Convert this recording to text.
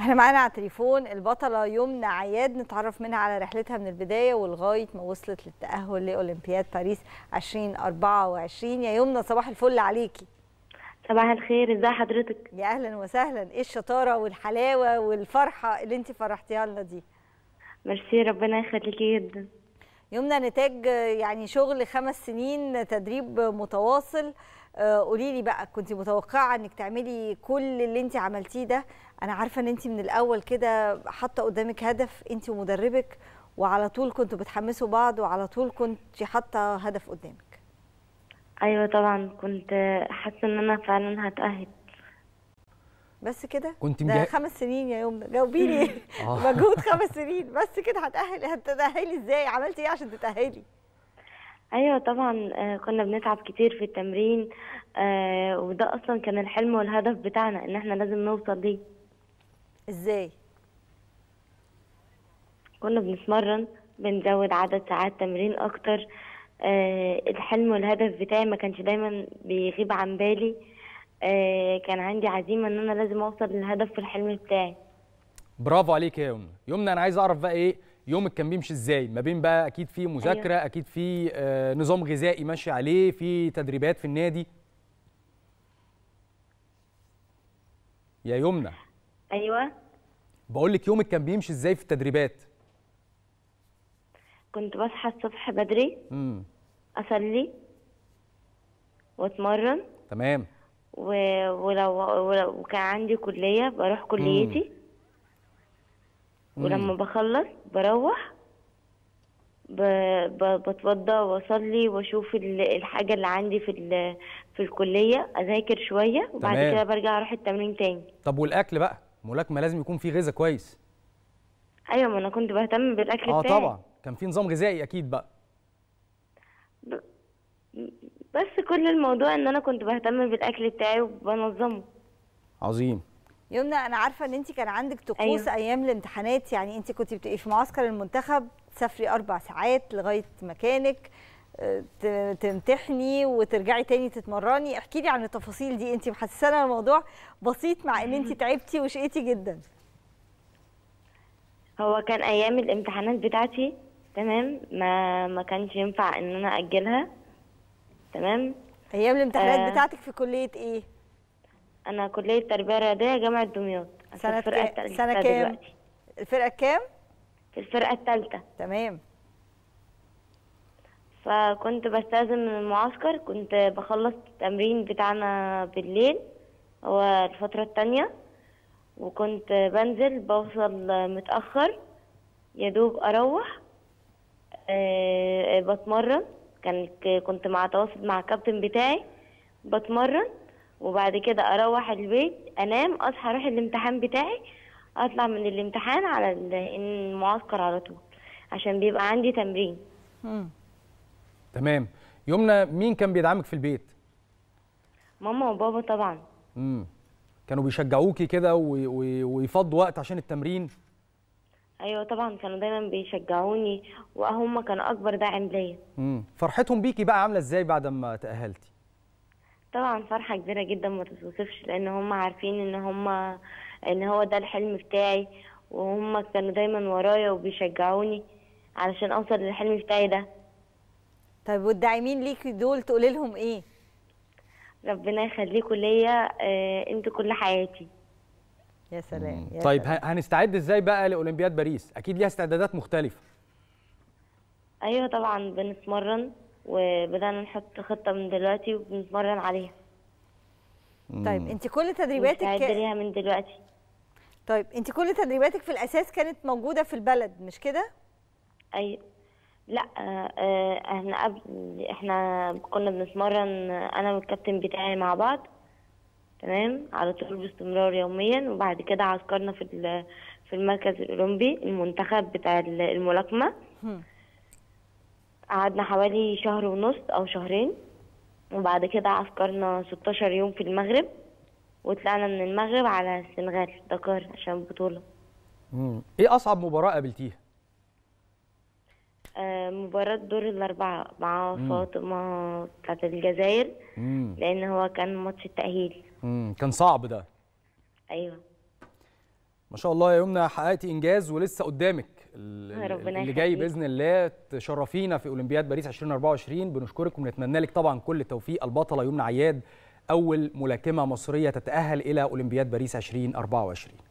إحنا معانا على التليفون البطلة يمنى عياد نتعرف منها على رحلتها من البداية ولغاية ما وصلت للتأهل لأولمبياد باريس 2024 يا يمنى صباح الفل عليكي. صباح الخير ازي حضرتك؟ يا أهلا وسهلا. إيه الشطارة والحلاوة والفرحة اللي انت فرحتيها لنا دي؟ ميرسي ربنا يخليكي جدا. يمنى نتاج يعني شغل خمس سنين تدريب متواصل. قولي لي بقى كنت متوقعة إنك تعملي كل اللي أنت عملتيه ده؟ أنا عارفة إن أنت من الأول كده حاطة قدامك هدف أنت ومدربك وعلى طول كنتوا بتحمسوا بعض وعلى طول كنت حاطة هدف قدامك. أيوه طبعا كنت حاسة إن أنا فعلا هتأهل. بس كده؟ كنت ده مجه... خمس سنين يا يمنى جاوبيني. آه. مجهود خمس سنين. بس كده هتاهلي هتتأهلي إزاي؟ عملتي إيه عشان تتأهلي؟ أيوه طبعا آه، كنا بنتعب كتير في التمرين آه، وده أصلا كان الحلم والهدف بتاعنا إن إحنا لازم نوصل ليه. إزاي؟ كنا بنتمرن بنزود عدد ساعات تمرين أكتر الحلم والهدف بتاعي ما كانش دايما بيغيب عن بالي. كان عندي عزيمة إن أنا لازم أوصل للهدف في الحلم بتاعي. برافو عليك يا يمنى يمنى أنا عايز أعرف بقى إيه يومك كان بيمشي إزاي؟ ما بين بقى أكيد في مذاكرة أيوة. أكيد في آه نظام غذائي ماشي عليه في تدريبات في النادي. يا يمنى أيوه. بقول لك يومك كان بيمشي إزاي في التدريبات؟ كنت بصحى الصبح بدري. امم أصلي. وأتمرن. تمام. و... ولو... ولو وكان عندي كلية بروح كليتي. ولما بخلص بروح ب... ب... بتوضى واصلي واشوف ال- الحاجة اللي عندي في ال... في الكلية أذاكر شوية وبعد تمام. كده برجع أروح التمرين تاني. طب والأكل بقى؟ ملاكمة لازم يكون فيه غذاء كويس. أيوه ما أنا كنت بهتم بالأكل آه بتاعي. طبعا. كان في نظام غذائي أكيد بقى بس كل الموضوع إن أنا كنت بهتم بالأكل بتاعي وبنظمه. عظيم. يمنى أنا عارفة إن انت كان عندك طقوس أيوة. أيام الامتحانات يعني انت كنت بتبقي في معسكر المنتخب تسافري أربع ساعات لغاية مكانك تمتحني وترجعي تاني تتمرني. احكي لي عن التفاصيل دي انت محسسانه الموضوع بسيط مع إن انت تعبتي وشقيتي جدا. هو كان أيام الامتحانات بتاعتي تمام ما ما كانش ينفع إن أنا أجلها. تمام؟ أيام الامتحانات آه. بتاعتك في كلية إيه؟ أنا كلية تربية رياضية جامعة دمياط سنة الفرقة كام؟ الفرقة كام؟ في الفرقة الثالثه تمام. فكنت بستأذن من المعسكر كنت بخلص التمرين بتاعنا بالليل هو الفترة التانية. وكنت بنزل بوصل متأخر يا دوب أروح آه، بتمرن. كان كنت مع تواصل مع الكابتن بتاعي بتمرن وبعد كده أروح البيت أنام أصحى أروح الامتحان بتاعي أطلع من الامتحان على ال- المعسكر على طول عشان بيبقى عندي تمرين. مم. تمام. يمنى مين كان بيدعمك في البيت؟ ماما وبابا طبعا. امم كانوا بيشجعوكي كده وي- وي- ويفضوا وقت عشان التمرين؟ أيوه طبعا كانوا دايما بيشجعوني وهم كانوا أكبر داعم ليا. امم فرحتهم بيكي بقى عاملة إزاي بعد ما تأهلتي؟ طبعا فرحة كبيرة جدا ما تتوصفش لأن هم عارفين إن هم إن هو ده الحلم بتاعي وهم كانوا دايما ورايا وبيشجعوني علشان أوصل للحلم بتاعي ده. طيب والداعمين ليكي دول تقولي لهم إيه؟ ربنا يخليكوا ليا آه، أنتوا كل حياتي. يا سلام يا طيب سلام. هنستعد إزاي بقى لأولمبياد باريس؟ أكيد ليها استعدادات مختلفة. أيوه طبعا بنتمرن وبدأنا نحط خطة من دلوقتي وبنتمرن عليها. طيب أنت كل تدريباتك ليها من دلوقتي. طيب أنت كل تدريباتك في الأساس كانت موجودة في البلد مش كده؟ اي لا آه، آه، إحنا قبل إحنا كنا بنتمرن آه، أنا والكابتن بتاعي مع بعض. تمام؟ على طول باستمرار يوميا. وبعد كده عسكرنا في ال- في المركز الأولمبي المنتخب بتاع ال- الملاكمة. قعدنا حوالي شهر ونص أو شهرين. وبعد كده عسكرنا 16 يوم في المغرب. وطلعنا من المغرب على السنغال دكار عشان البطوله مم. إيه أصعب مباراة قابلتيها؟ آه، مباراة دور الأربعة مع. فاطمة بتاعت الجزائر. مم. لأن هو كان ماتش التأهيل مم. كان صعب ده. أيوه. ما شاء الله يا يمنى حققتي إنجاز ولسه قدامك. اللي جاي. بإذن الله تشرفينا في أولمبياد باريس 2024 بنشكرك ونتمنى لك طبعا كل التوفيق. البطلة يمنى عياد أول ملاكمة مصرية تتأهل إلى أولمبياد باريس 2024